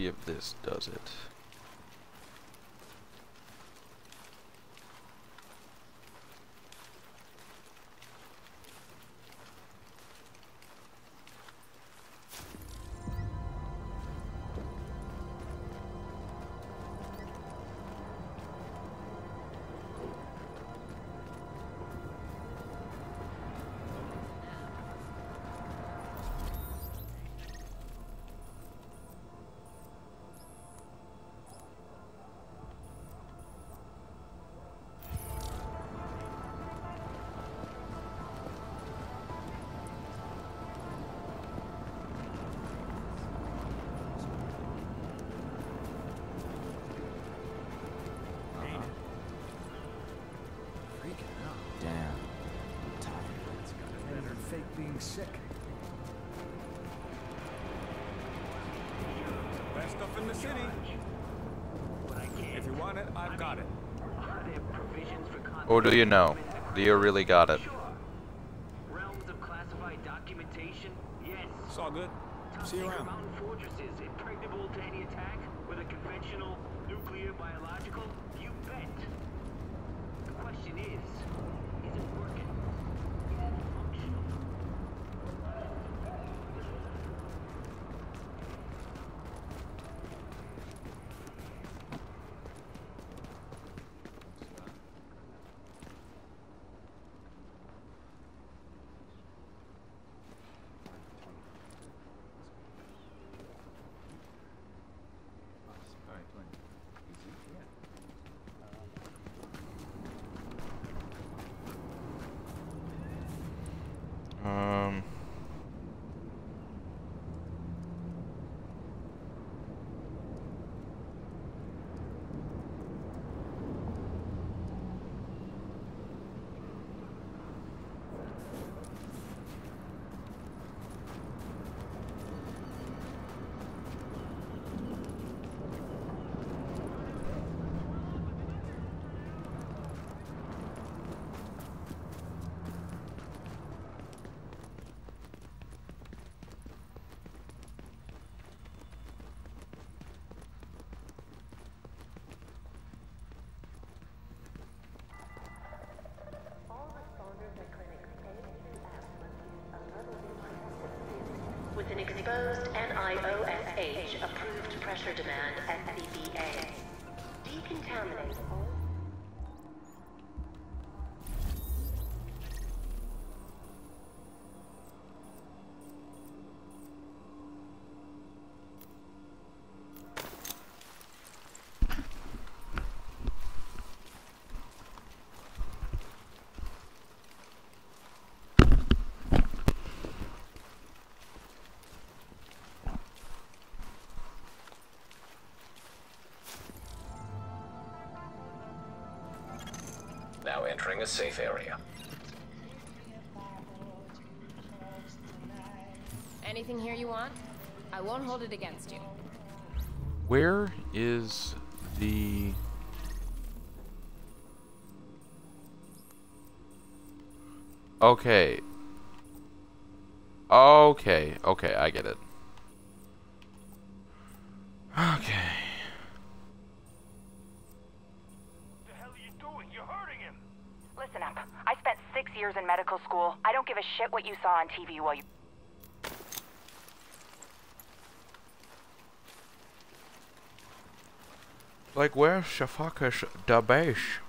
see if this does it. Do you know? Do you really got it? Realms of classified documentation? Yes. It's all good. See you around. Mountain fortresses impregnable to any attack, whether conventional, nuclear, biological? You bet. The question is, is it working? Is it functional? Um. All responders at clinics A through F must use a level 2 protective an exposed NIOSH approved pressure demand at SCBA. Decontaminate entering a safe area. Anything here you want? I won't hold it against you. Where is the... Okay. Okay, okay, I get it. Okay. In medical school. I don't give a shit what you saw on TV while you. Like, where's Shafakish Dabesh?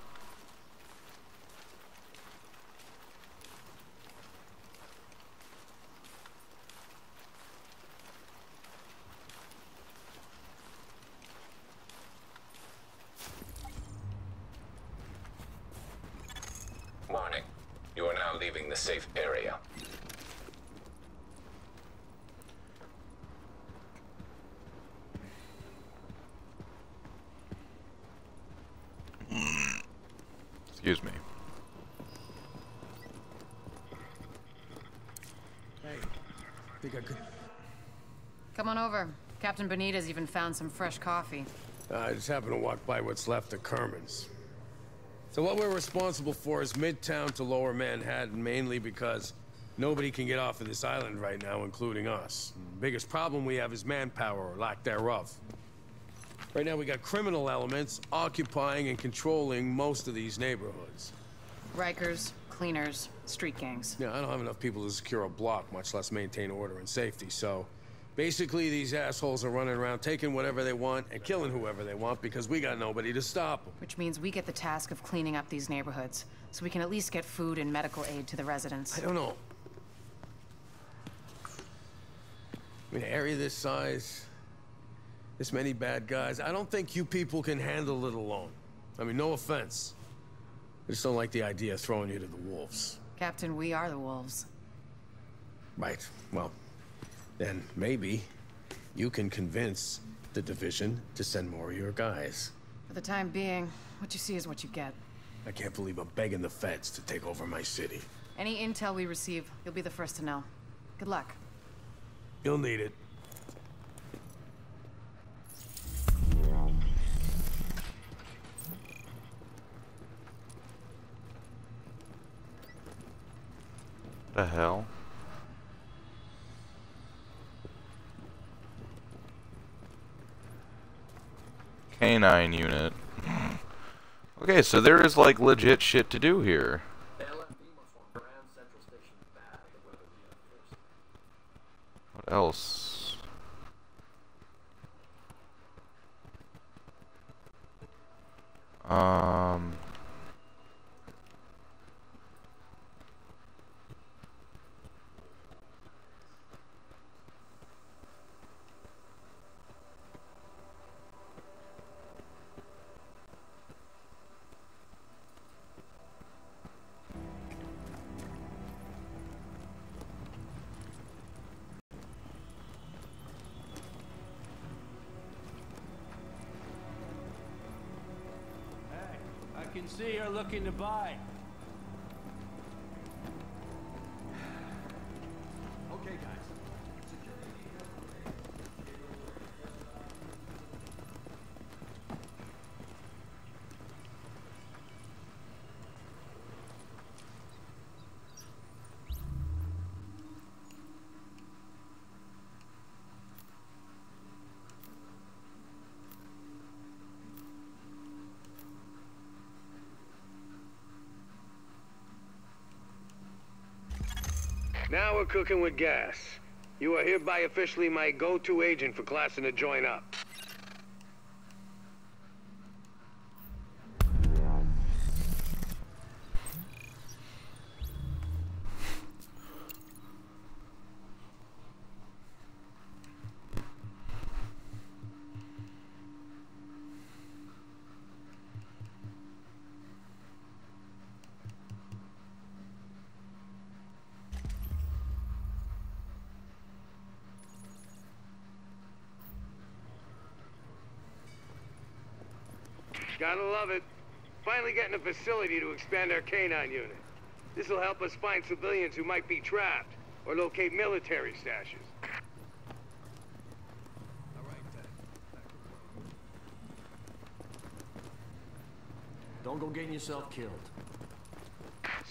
Warning. You are now leaving the safe area. Excuse me. Hey, think I could. Come on over. Benitez even found some fresh coffee. Uh, I just happened to walk by what's left of Kerman's. So what we're responsible for is Midtown to Lower Manhattan, mainly because Nobody can get off of this island right now, including us. The biggest problem we have is manpower, or lack thereof. Right now we got criminal elements occupying and controlling most of these neighborhoods. Rikers, cleaners, street gangs. Yeah, I don't have enough people to secure a block, much less maintain order and safety, so... Basically, these assholes are running around taking whatever they want and killing whoever they want because we got nobody to stop them. Which means we get the task of cleaning up these neighborhoods, so we can at least get food and medical aid to the residents. I don't know. I mean, an area this size, this many bad guys, I don't think you people can handle it alone. I mean, no offense. I just don't like the idea of throwing you to the wolves. Captain, we are the wolves. Right. Well, then maybe you can convince the division to send more of your guys. For the time being, what you see is what you get. I can't believe I'm begging the feds to take over my city. Any intel we receive, you'll be the first to know. Good luck. You'll need it. The hell? Canine unit. Okay, so there is like legit shit to do here. What else? We're cooking with gas. You are hereby officially my go-to agent for classing to join up. Gotta love it. Finally getting a facility to expand our canine unit. This will help us find civilians who might be trapped, or locate military stashes. All right. Don't go getting yourself killed.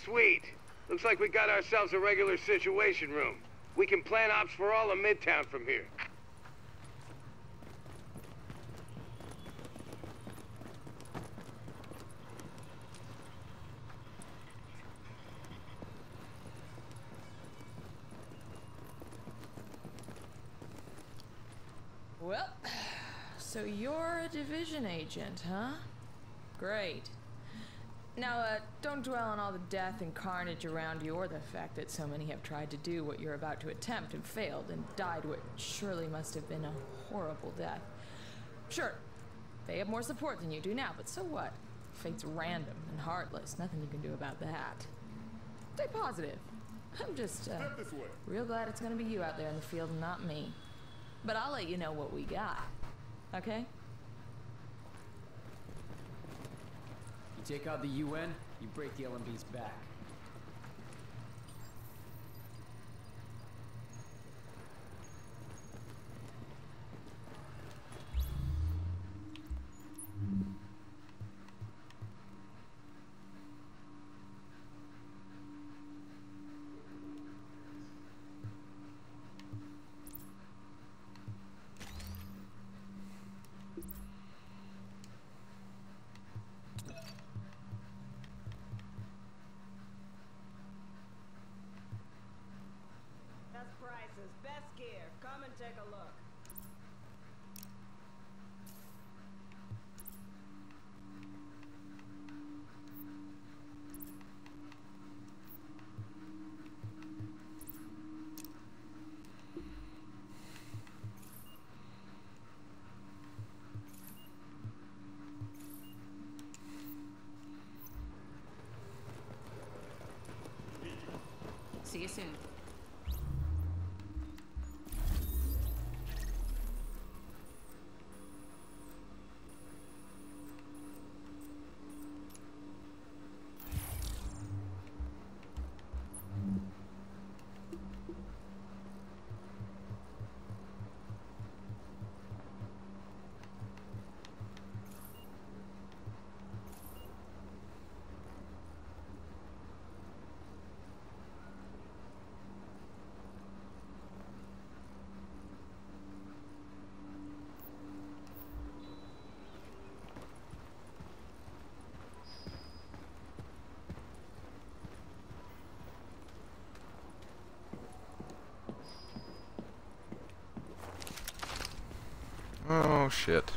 Sweet. Looks like we got ourselves a regular situation room. We can plan ops for all of Midtown from here. Well, so you're a division agent, huh? Great. Now, uh, don't dwell on all the death and carnage around you or the fact that so many have tried to do what you're about to attempt and failed and died what surely must have been a horrible death. Sure, they have more support than you do now, but so what? Fate's random and heartless. Nothing you can do about that. Stay positive. I'm just, uh, real glad it's gonna be you out there in the field and not me. But I'll let you know what we got. Okay? You take out the UN, you break the LMB's back. Take a look. See you soon. Oh shit.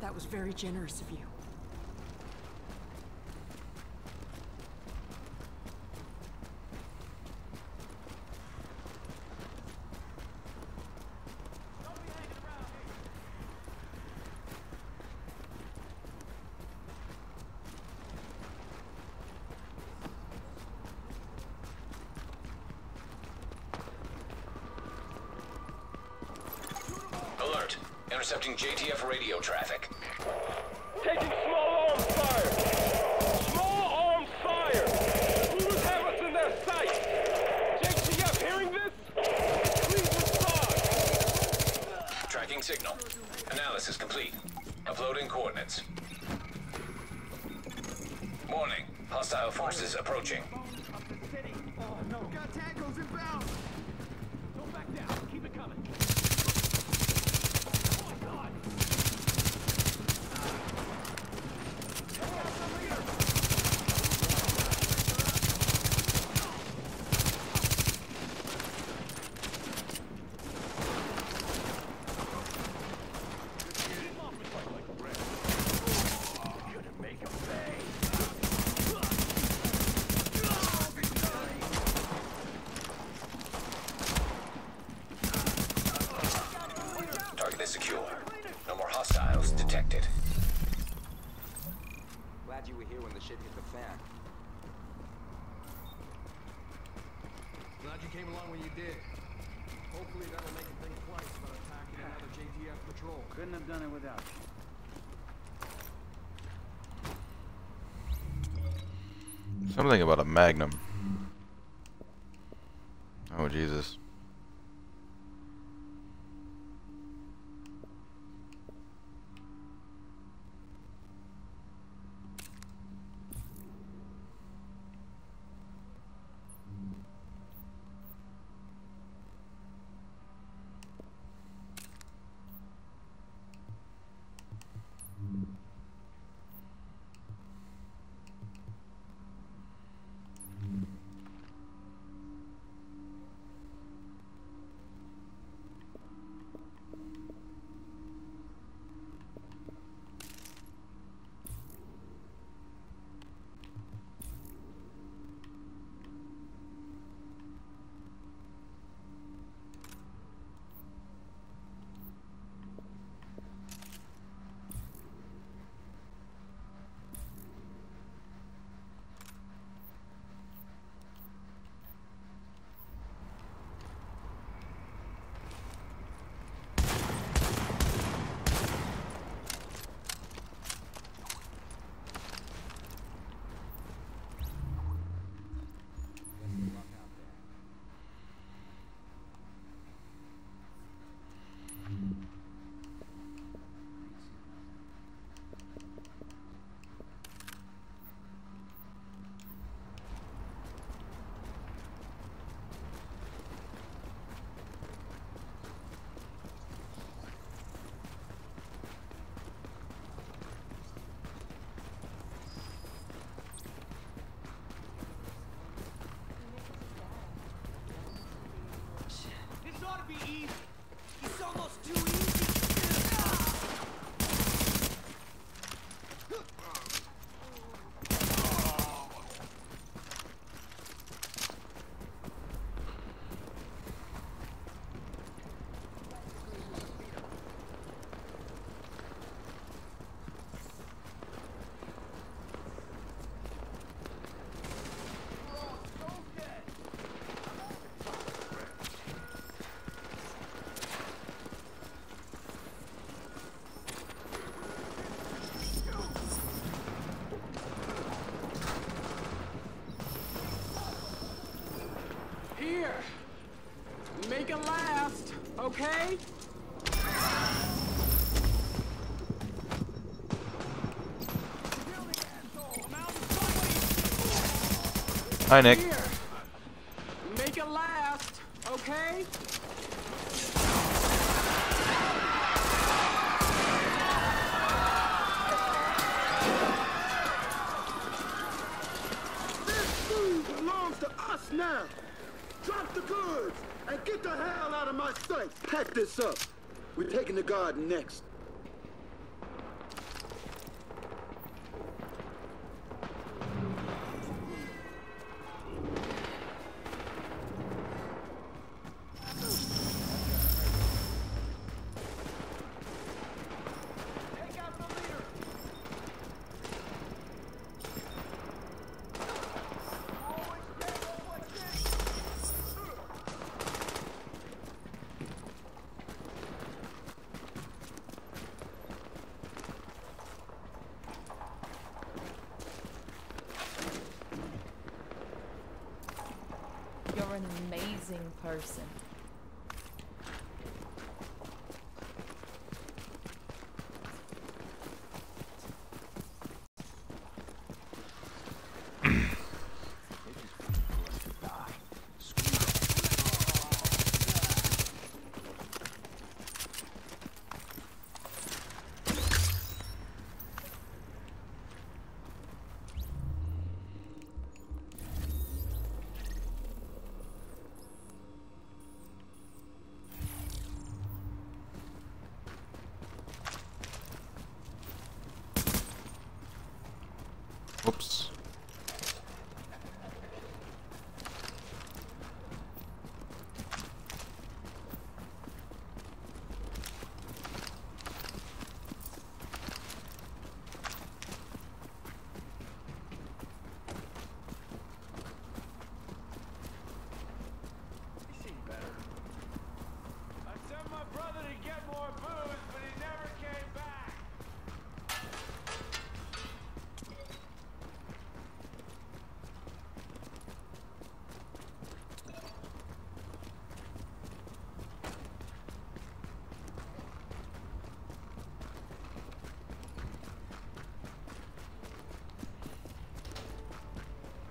That was very generous of you. JTF radio traffic. Taking small arms fire! Small arms fire! Hooters have us in their sights! JTF hearing this? Please respond! Tracking signal. Analysis complete. Uploading coordinates. Warning. Hostile forces approaching. Oh no! Got tacos inbound! Don't back down. Keep it coming. Oh my god! Target is secure. No more hostiles detected. Glad you were here when the shit hit the fan. Glad you came along when you did. Hopefully that'll make you think twice about attacking another JTF patrol. Couldn't have done it without you. Something about a magnum. Oh Jesus. Okay? Hi, Nick.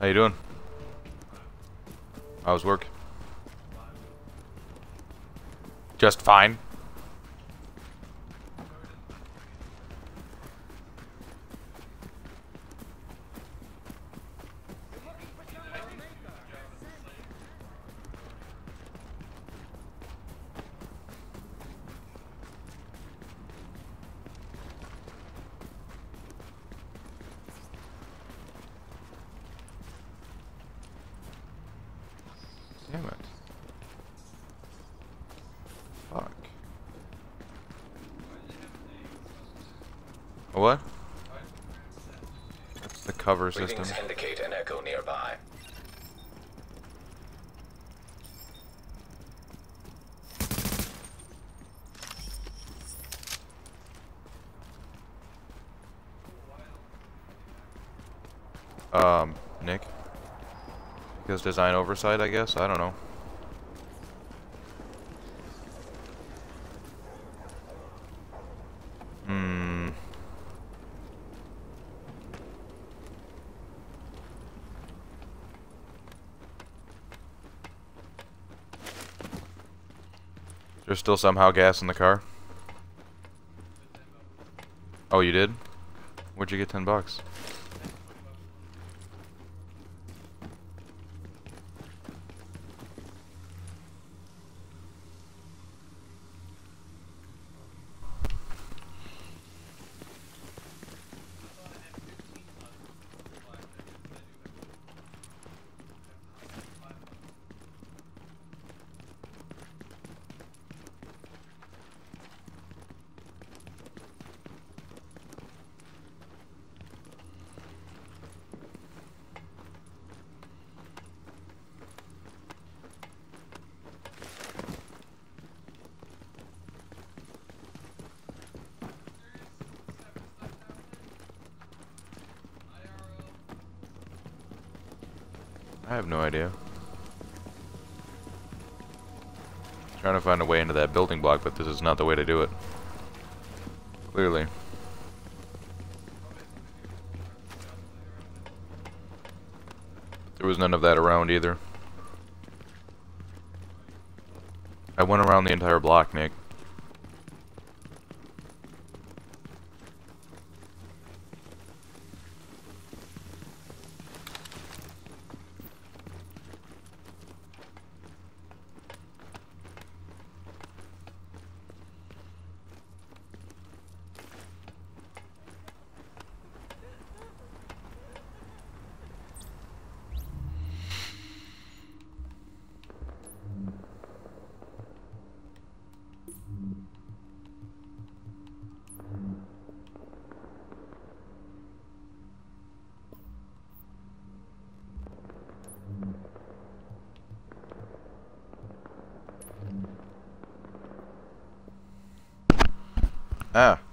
How you doing? How's work? Just fine. Damn it. Fuck. A What? That's the cover system. Readings indicate an echo nearby. Um, Nick? Because design oversight, I guess? I don't know. Hmm. There's still somehow gas in the car? Oh, you did? Where'd you get 10 bucks? Have no idea. Trying to find a way into that building block, but this is not the way to do it. Clearly. There was none of that around either. I went around the entire block, Nick. Ah.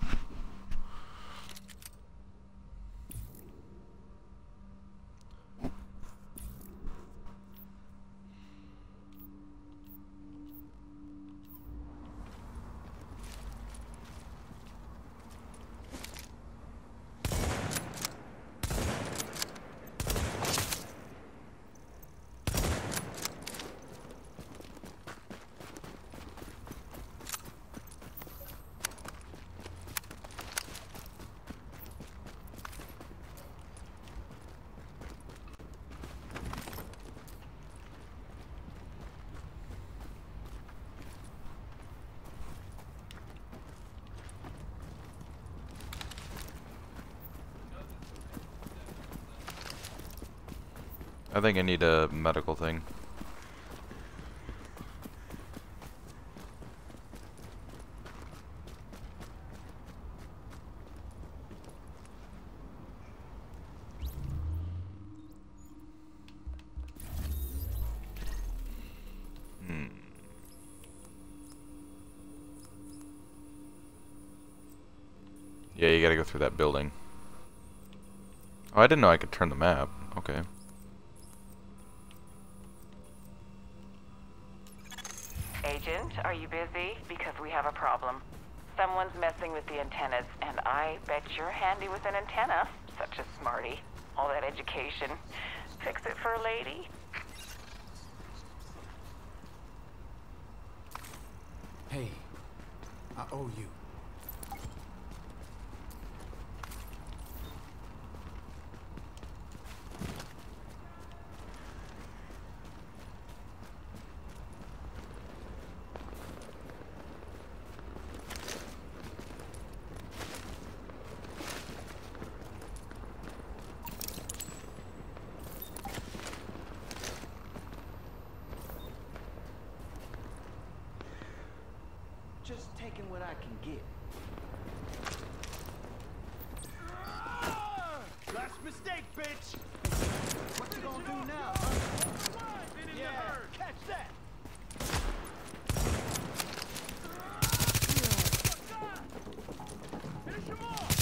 I think I need a medical thing. Hmm. Yeah, you gotta go through that building. Oh, I didn't know I could turn the map. Okay. Agent, are you busy? Because we have a problem. Someone's messing with the antennas, and I bet you're handy with an antenna. Such a smarty. All that education. Fix it for a lady? Hey, I owe you. Just taking what I can get. Last mistake, bitch! What you gonna do now? huh? Yeah, catch that! Finish him off!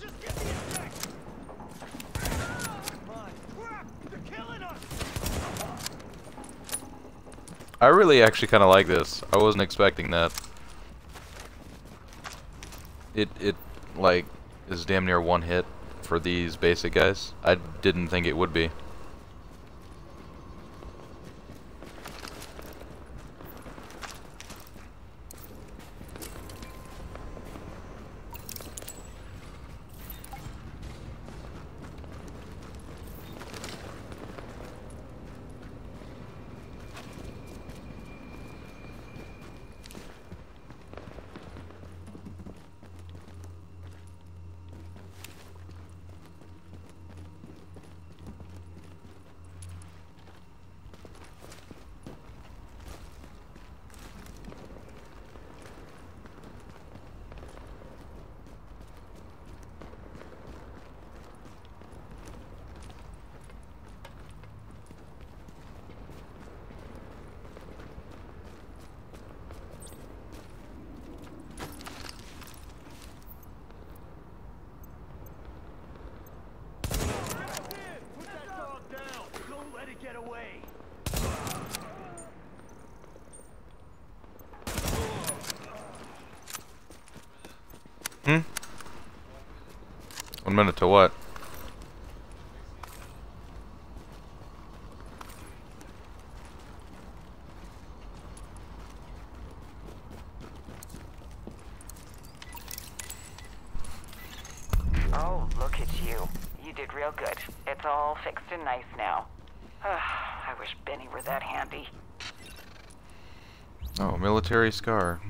Just get the attack! Come on, crap! They're killing us! I really actually kind of like this. I wasn't expecting that. It, it, like, is damn near one hit for these basic guys. I didn't think it would be. away. Hmm? One minute to what? Oh, look at you. You did real good. It's all fixed and nice. Military scar.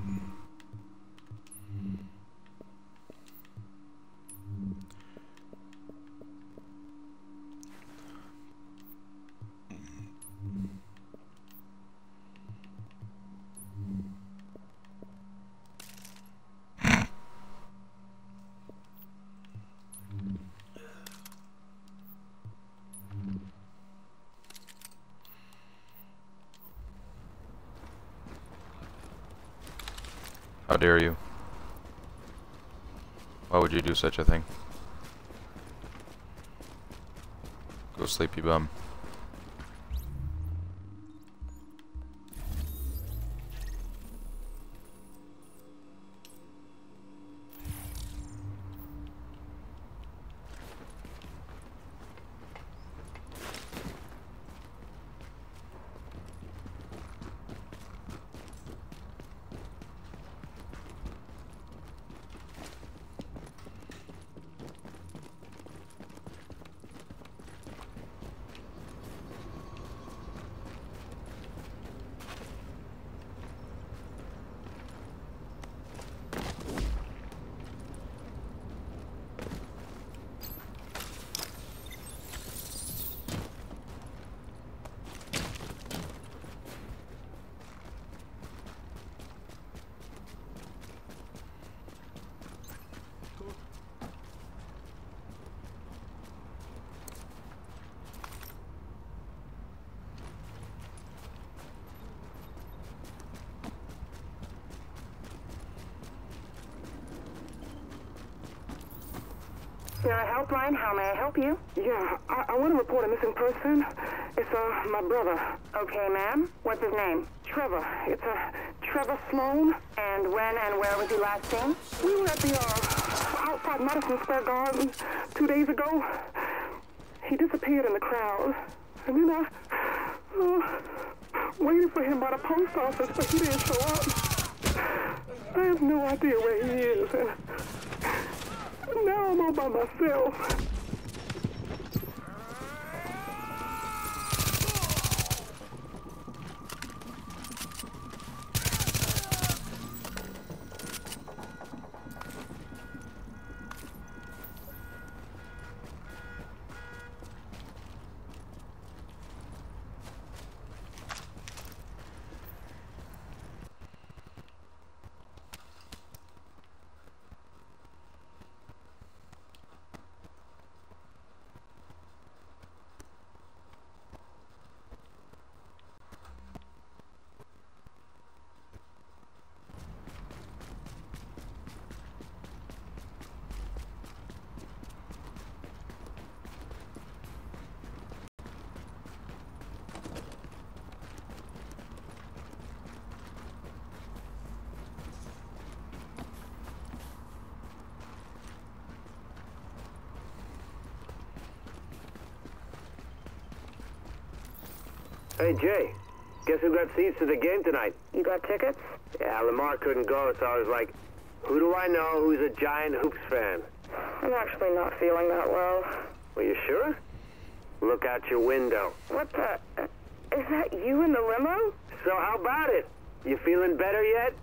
Dare you? Why would you do such a thing? Go sleepy bum. Sarah Helpline, how may I help you? Yeah, I, I want to report a missing person. It's, uh, my brother. Okay, ma'am. What's his name? Trevor. It's, uh, Trevor Sloan. And when and where was he last seen? We were at the, uh, outside Madison Square Garden two days ago. He disappeared in the crowd. And then I, uh, waited for him by the post office, but he didn't show up. I have no idea where he is, and now I'm all Hey, Jay. Guess who got seats to the game tonight? You got tickets? Yeah, Lamar couldn't go, so I was like, who do I know who's a giant Hoops fan? I'm actually not feeling that well. Are you sure? Look out your window. What the? Is that you in the limo? So how about it? You feeling better yet?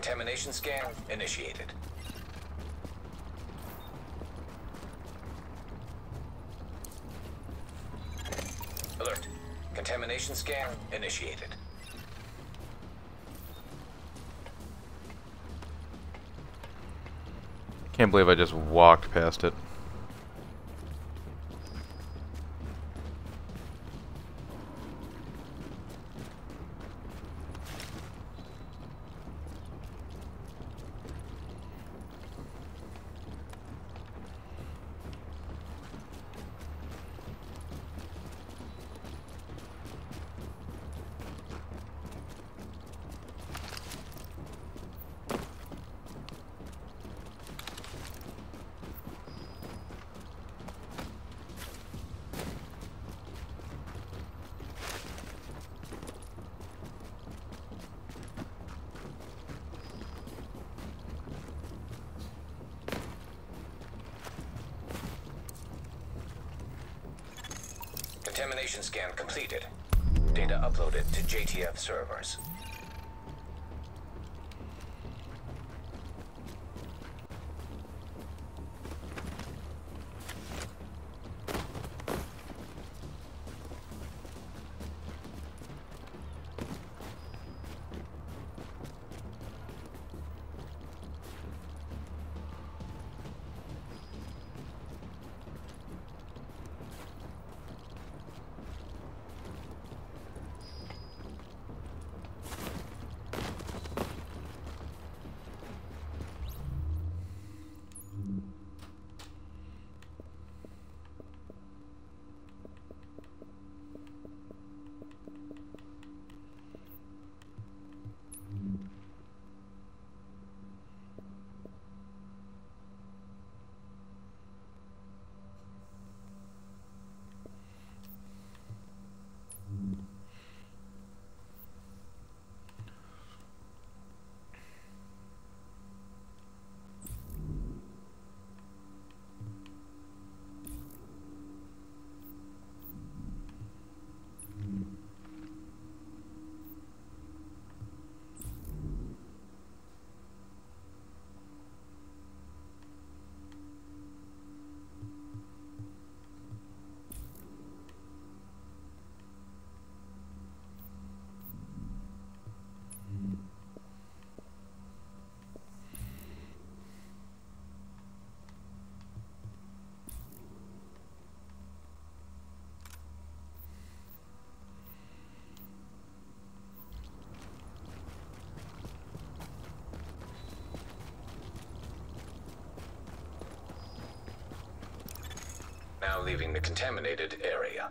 Contamination scan initiated. Alert. Contamination scan initiated. Can't believe I just walked past it. Contamination scan completed. Data uploaded to JTF servers. Now leaving the contaminated area.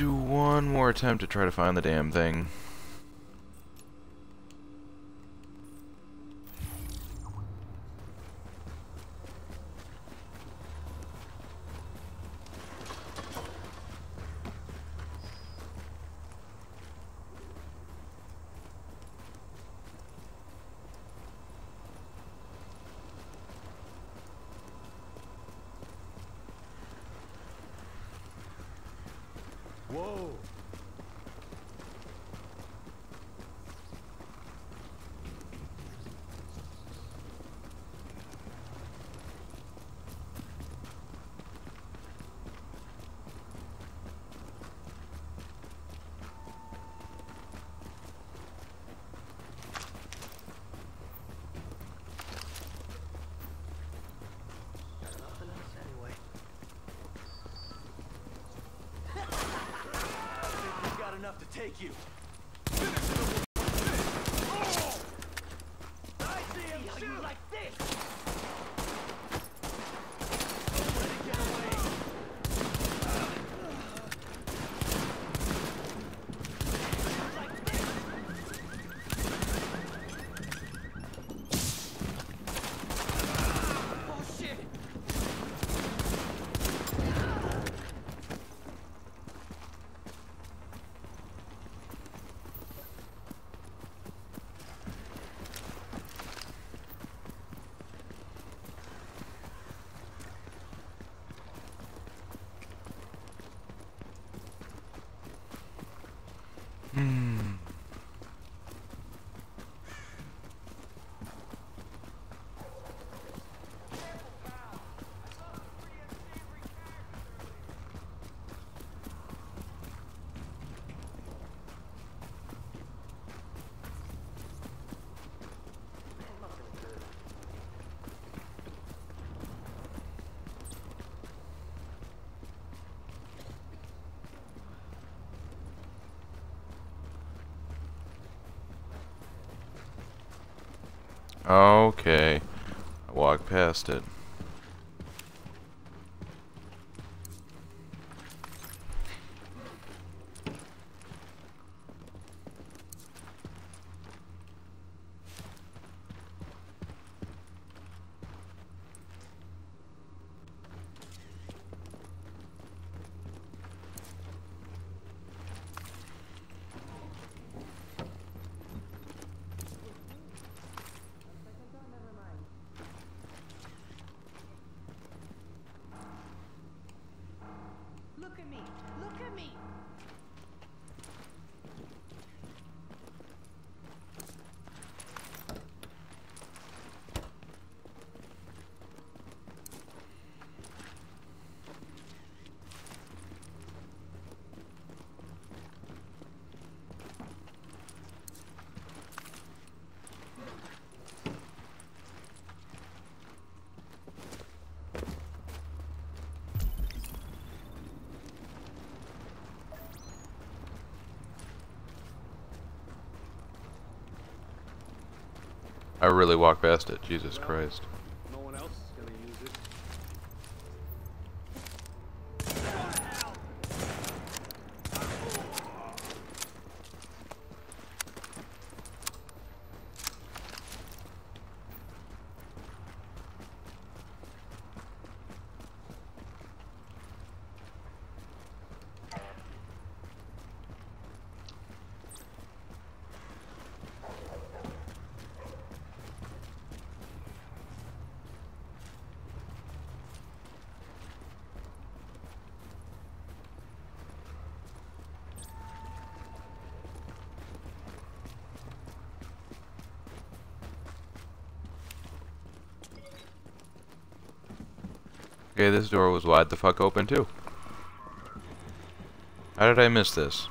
Do one more attempt to try to find the damn thing. Okay. I walked past it. Look at me. Look at me. I really walked past it. Jesus Christ. No one else is gonna use it. Okay, this door was wide the fuck open too. How did I miss this?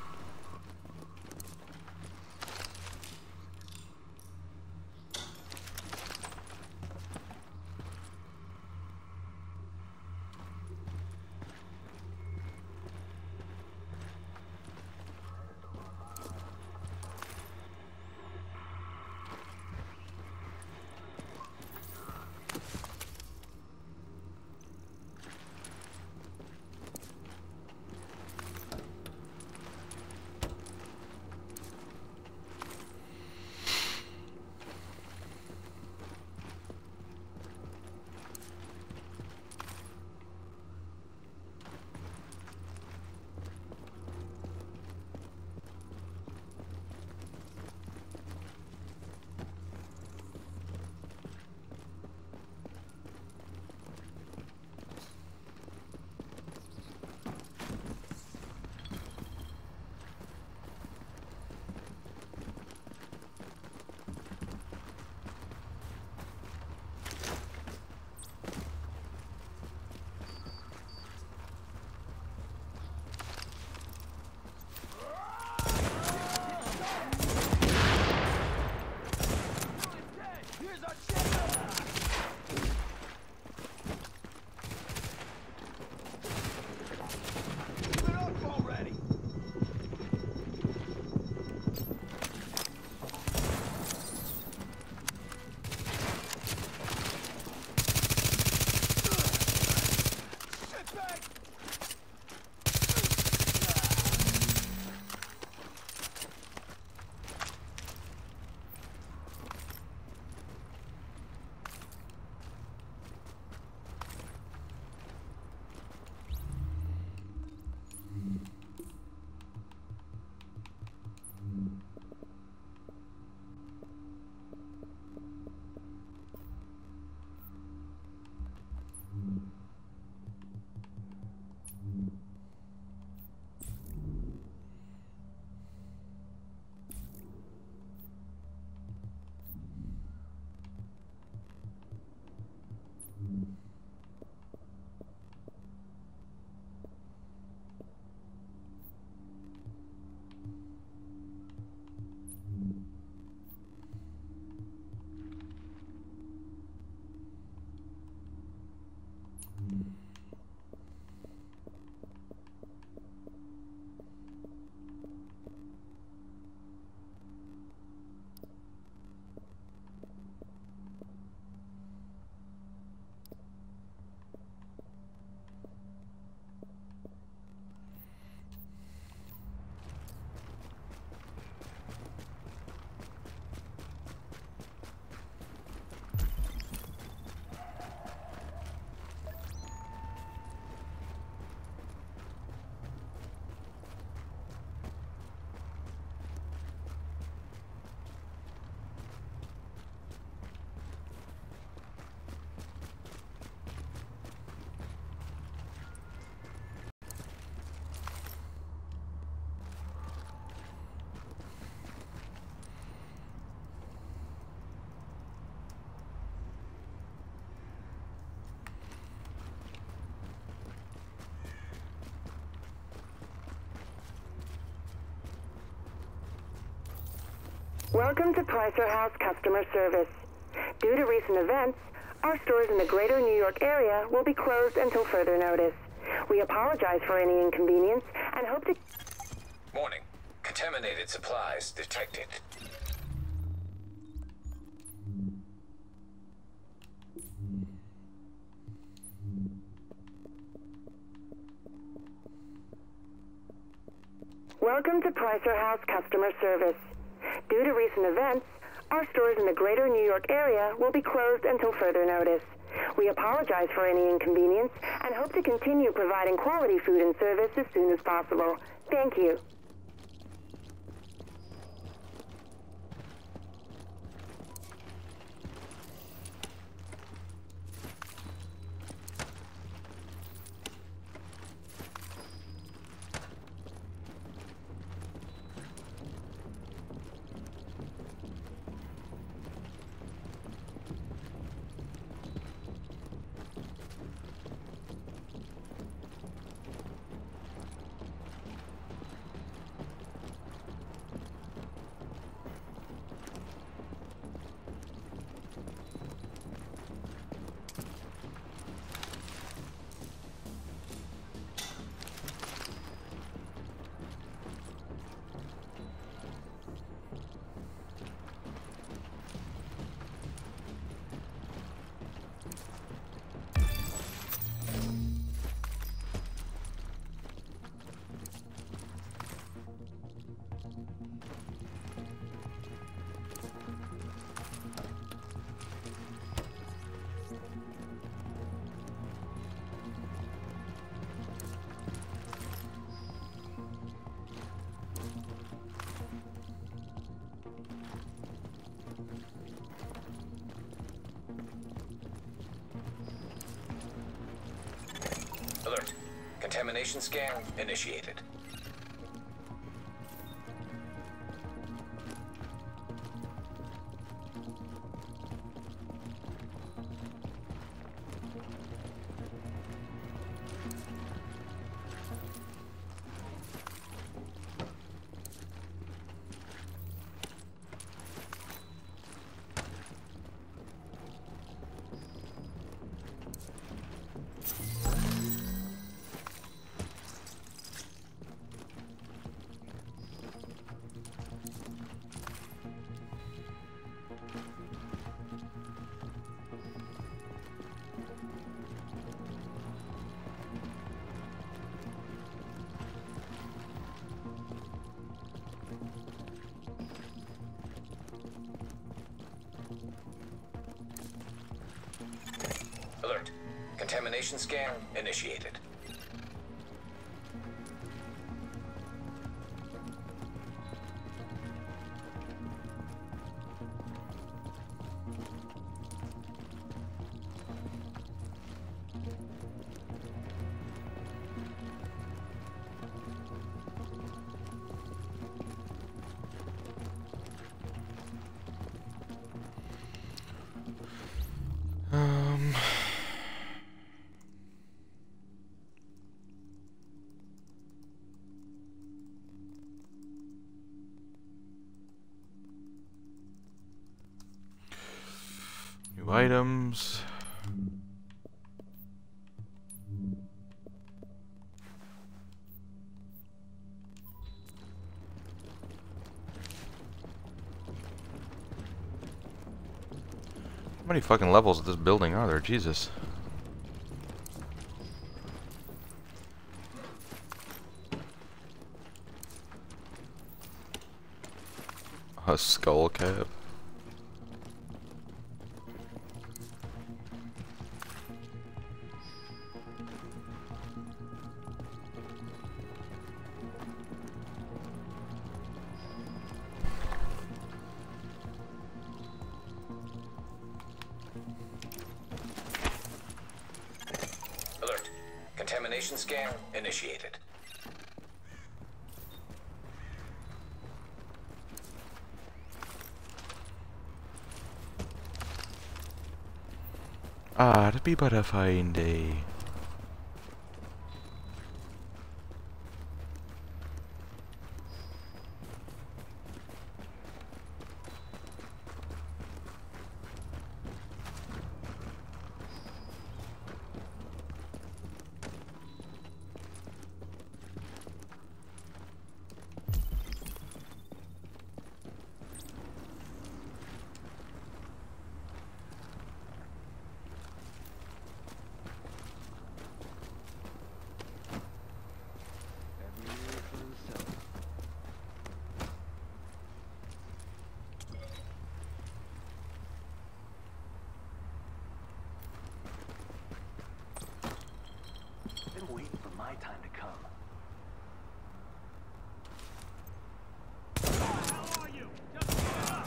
Welcome to Pricer House Customer Service. Due to recent events, our stores in the greater New York area will be closed until further notice. We apologize for any inconvenience and hope to... Warning. Contaminated supplies detected. Welcome to Pricer House Customer Service. Due to recent events, our stores in the greater New York area will be closed until further notice. We apologize for any inconvenience and hope to continue providing quality food and service as soon as possible. Thank you. Contamination scan initiated. Contamination scan initiated. Many fucking levels of this building are there? Jesus. A skull cap. Ah, it'd be but a. my time to come. How are you? Just get up.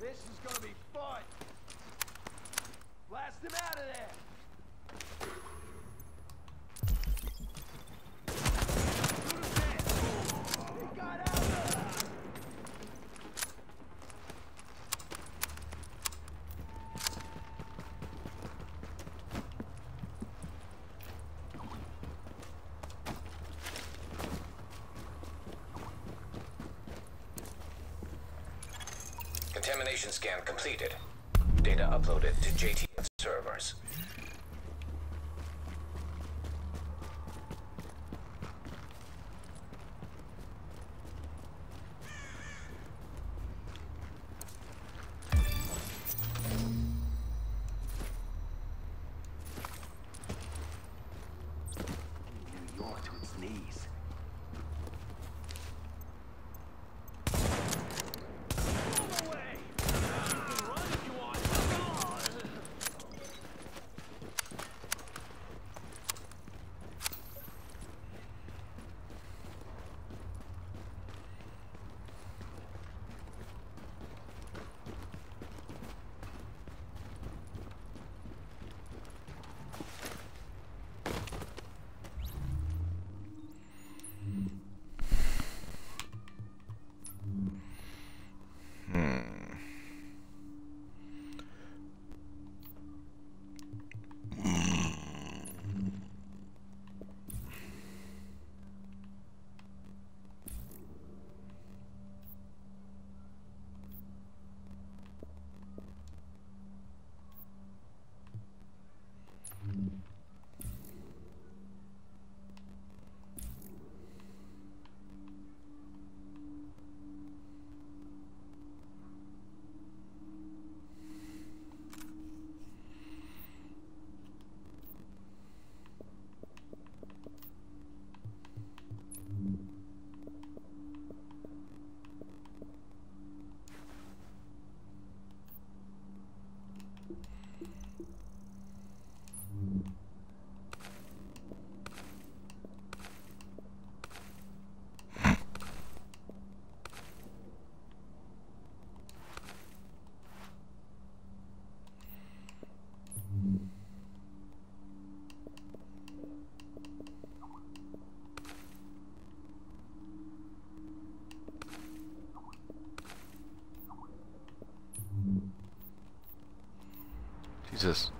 This is gonna be fun. Blast him out of there. He got out. Contamination scan completed. Data uploaded to JTF Jesus.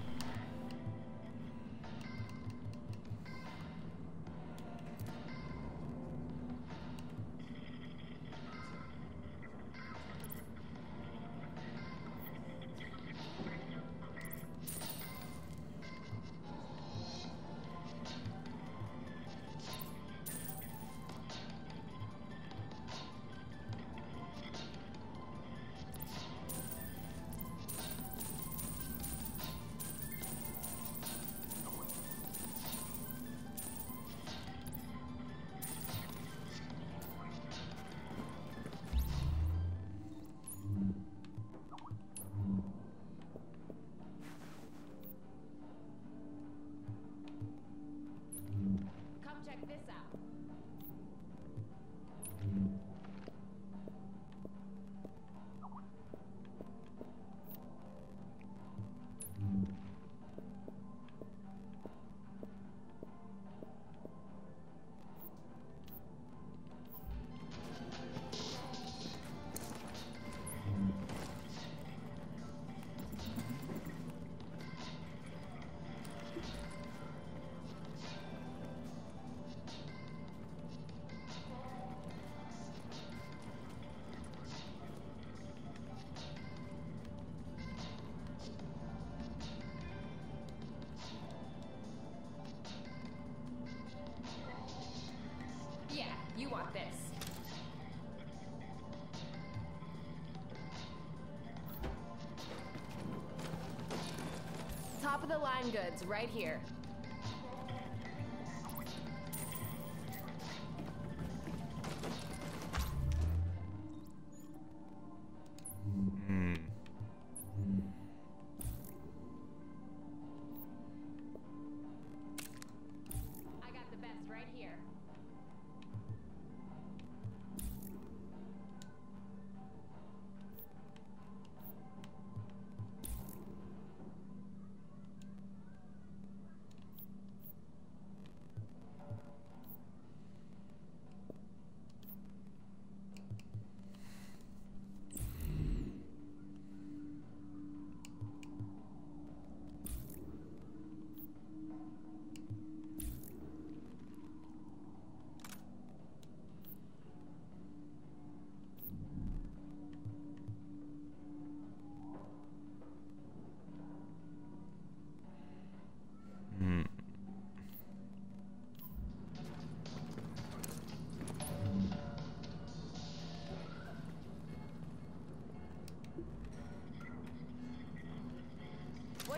right here.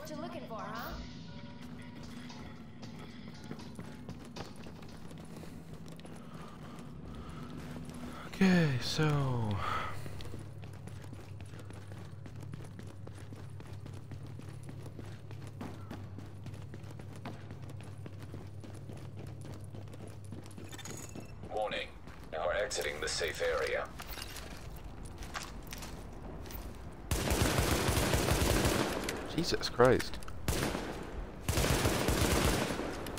What you looking for, huh? Okay, so Warning. You are exiting the safe area. Jesus Christ.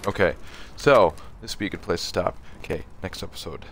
Okay, so this would be a good place to stop. Okay, next episode.